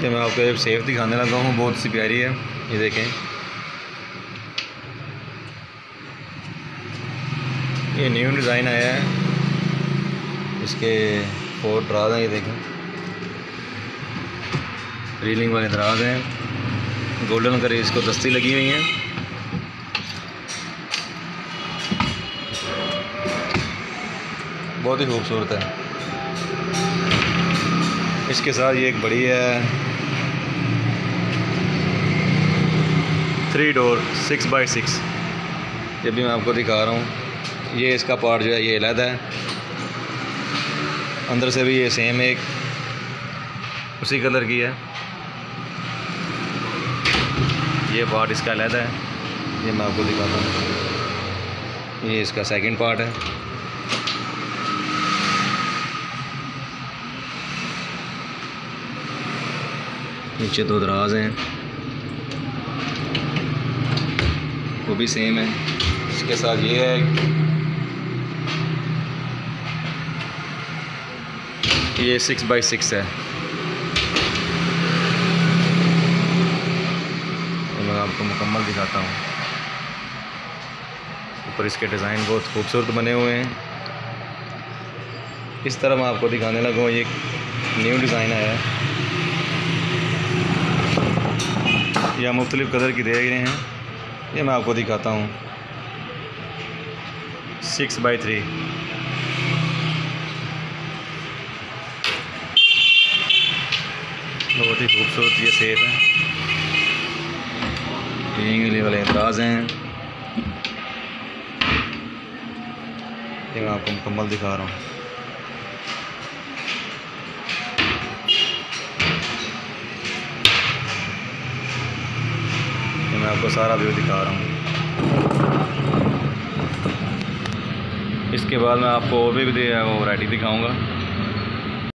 کہ میں آپ کو ایک سیف دکھانے لگا ہوں، بہت سی پیاری ہے۔ یہ دیکھیں۔ یہ نیو ڈیزائن آیا ہے۔ اس کے فور دراز ہیں، یہ دیکھیں۔ ریلنگ والے دراز ہیں۔ گولڈن کر اس کو دستی لگی ہوئی ہیں۔ بہت ہی خوبصورت ہے۔ اس کے ساتھ یہ ایک بڑی ہے۔ Three door six by six یہ بھی میں آپ کو دکھا رہا ہوں، یہ اس کا پارٹ جو ہے، یہ علیحدہ ہے۔ اندر سے بھی یہ سیم ایک اسی کلر کی ہے۔ یہ پارٹ اس کا علیحدہ ہے۔ یہ میں آپ کو دکھاتا ہوں۔ یہ اس کا سیکنڈ پارٹ ہے۔ نیچے دو دراز ہیں۔ وہ بھی سیم ہے۔ اس کے ساتھ یہ ہے یہ سکس بائی سکس ہے۔ میں آپ کو مکمل دکھاتا ہوں۔ اوپر اس کے ڈیزائن بہت خوبصورت بنے ہوئے ہیں۔ اس طرح میں آپ کو دکھانے لگا ہوں، یہ نیو ڈیزائن آیا ہے۔ یا مختلف قدر کی دے رہے ہیں۔ یہ میں آپ کو دکھاتا ہوں۔ سکس بائی تھری بہت ہی خوبصورت یہ سیف ہے۔ انگلی والے اعتراض ہیں۔ یہ میں آپ کو مکمل دکھا رہا ہوں۔ آپ کو سارا ویو دکھا رہا ہوں۔ اس کے بعد میں آپ کو اور بھی ورائٹی دکھاؤں گا۔